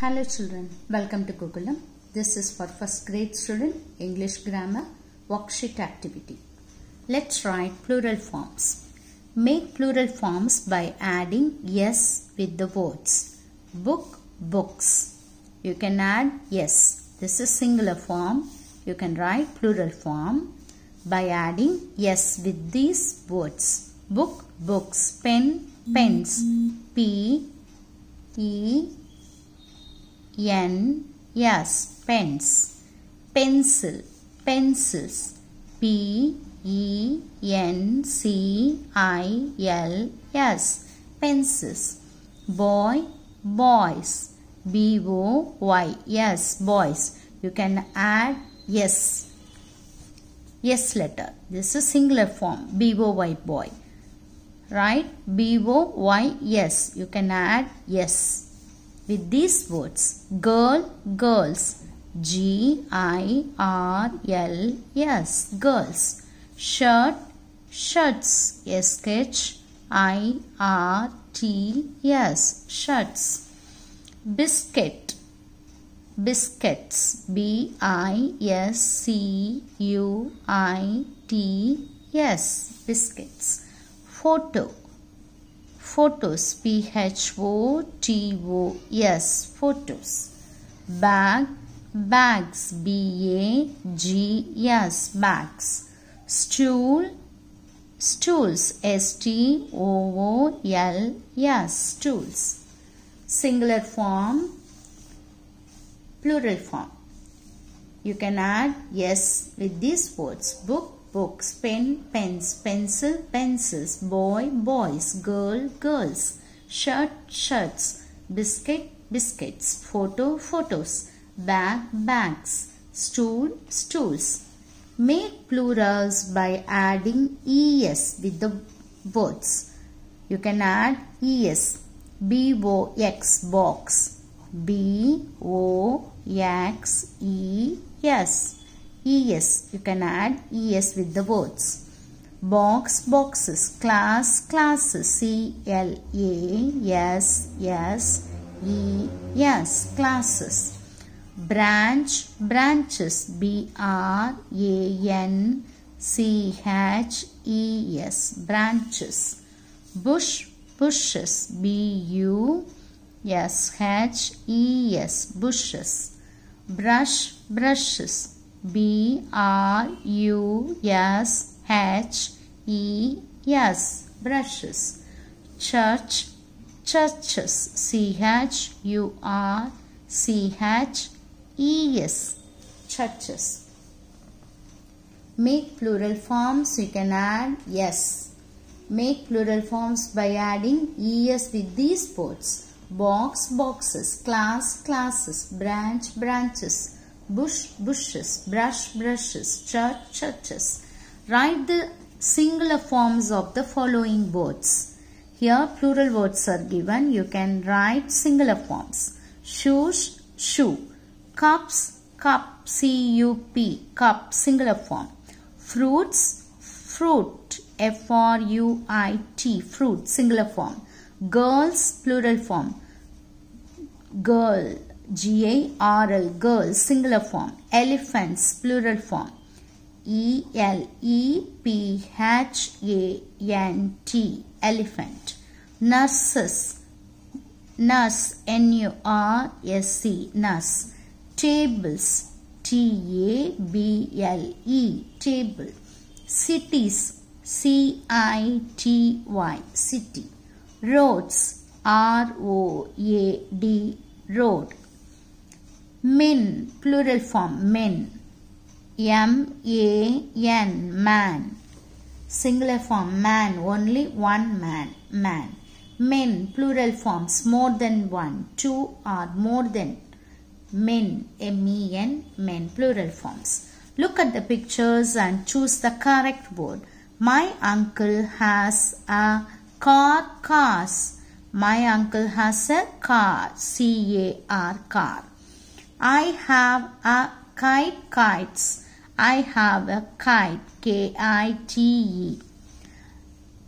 Hello children, welcome to Gokulam. This is for first grade student English grammar worksheet activity. Let's write plural forms. Make plural forms by adding yes with the words book, books. You can add yes. This is singular form. You can write plural form by adding yes with these words book, books, pen, pens, P, E, N, yes, pens, pencil, pencils, P, E, N, C, I, L, S, pencils, boy, boys, B, O, Y, yes, boys. You can add yes, yes letter. This is singular form, B, O, Y, boy. Right? B, O, Y, yes. You can add yes with these words girl girls. G I R L S girls. Shirt shirts. S H I R T S shirts. Biscuit biscuits. B I S C U I T S biscuits. Photo photos. P H O T O S. Photos. Bag. Bags. B A G S. Bags. Stool. Stools. S T O O L S. Stools. Singular form. Plural form. You can add yes with these words. Book books, pen, pens, pencil, pencils, boy, boys, girl, girls, shirt, shirts, biscuit, biscuits, photo, photos, bag, bags, stool, stools. Make plurals by adding es with the words. You can add es, b-o-x, box, b-o-x-e-s es. You can add es with the words. Box, boxes, class, classes, C L A S S E S, classes. Branch, branches, B R A N C H E S, branches. Bush, bushes, B U S H E S, bushes. Brush, brushes, B R U S H E S brushes. Church churches. C H U R C H E S churches. Make plural forms you can add yes. Make plural forms by adding es with these words. Box boxes. Class classes. Branch branches bush bushes, brush brushes, church churches. Write the singular forms of the following words. Here plural words are given. You can write singular forms. Shoes, shoe. Cups, cup, C-U-P, cup, singular form. Fruits, fruit, F-R-U-I-T, fruit, singular form. Girls, plural form. Girl, G-A-R-L, girl, singular form. Elephants, plural form. E-L-E-P-H-A-N-T, elephant. Nurses, nurse, N-U-R-S-E, nurse. Tables, T-A-B-L-E, table. Cities, C-I-T-Y, city. Roads, R-O-A-D, road men plural form men. M a n man. Singular form man only one man man. Men plural forms more than one two or more than. Men m e n men plural forms. Look at the pictures and choose the correct word. My uncle has a car cars. My uncle has a car c-a-r car I have a kite kites. I have a kite K-I-T-E.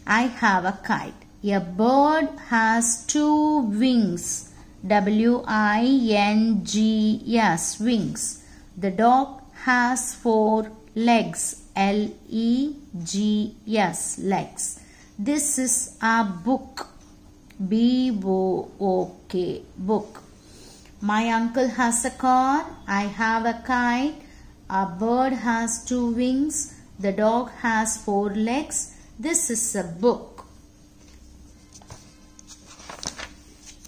I have a kite. A bird has two wings. W I N G S. Wings. The dog has four legs. L E G S. Legs. This is a book. B O O K. Book. My uncle has a car. I have a kite. A bird has two wings. The dog has four legs. This is a book.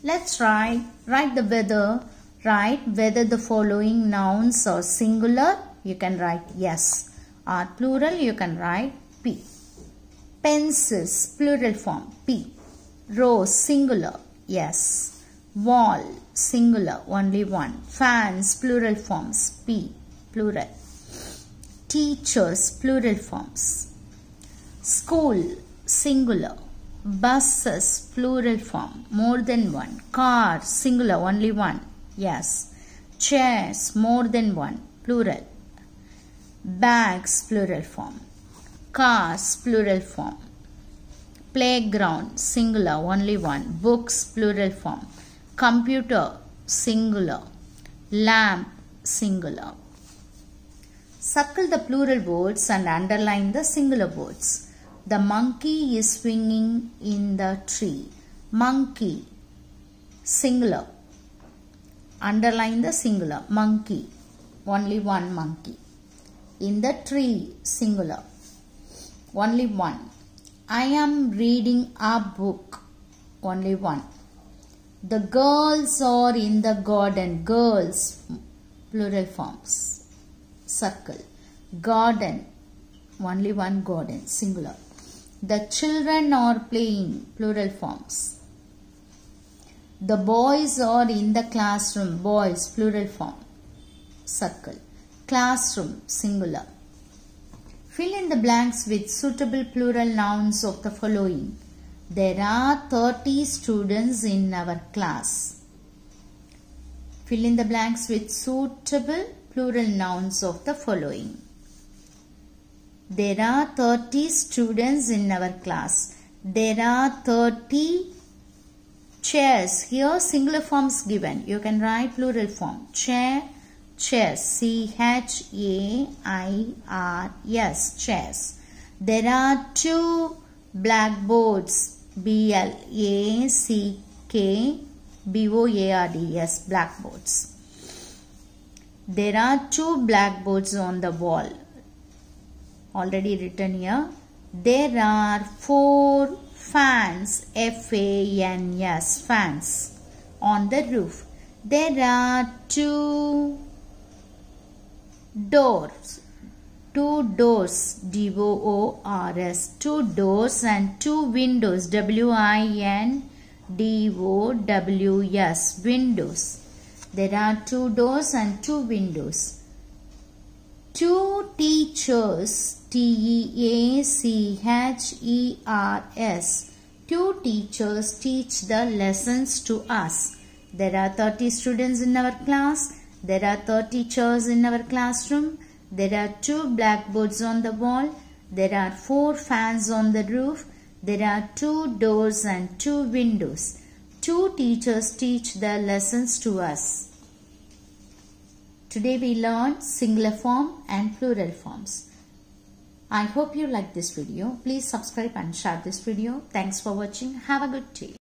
Let's write, write the weather. Write whether the following nouns are singular. You can write yes. Or plural, you can write P. Pencils, plural form, P. Rose, singular, yes. Wall, singular, only one. Fans, plural forms, P, plural. Teachers, plural forms. School, singular. Buses, plural form, more than one. Car, singular, only one. Yes. Chairs, more than one, plural. Bags, plural form. Cars, plural form. Playground, singular, only one. Books, plural form. Computer, singular. Lamp, singular. Circle the plural words and underline the singular words. The monkey is swinging in the tree. Monkey, singular. Underline the singular. Monkey, only one monkey. In the tree, singular. Only one. I am reading a book. Only one. The girls are in the garden. Girls, plural forms. Circle. Garden, only one garden, singular. The children are playing, plural forms. The boys are in the classroom, boys, plural form. Circle. Classroom, singular. Fill in the blanks with suitable plural nouns of the following. There are 30 students in our class. Fill in the blanks with suitable plural nouns of the following. There are 30 students in our class. There are 30 chairs. Here singular forms given. You can write plural form. Chair, chairs. C-H-A-I-R-S. Chairs. There are two blackboards. B-L-A-C-K-B-O-A-R-D-S. Blackboards. There are two blackboards on the wall. Already written here. There are four fans. F-A-N-S. Fans on the roof. There are two doors. Two doors. D-O-O-R-S. Two doors and two windows. W-I-N-D-O-W-S. Windows. There are two doors and two windows. Two teachers. T-E-A-C-H-E-R-S. Two teachers teach the lessons to us. There are 30 students in our class. There are 30 chairs in our classroom. There are two blackboards on the wall. There are four fans on the roof. There are two doors and two windows. Two teachers teach the lessons to us. Today we learned singular form and plural forms. I hope you like this video. Please subscribe and share this video. Thanks for watching. Have a good day.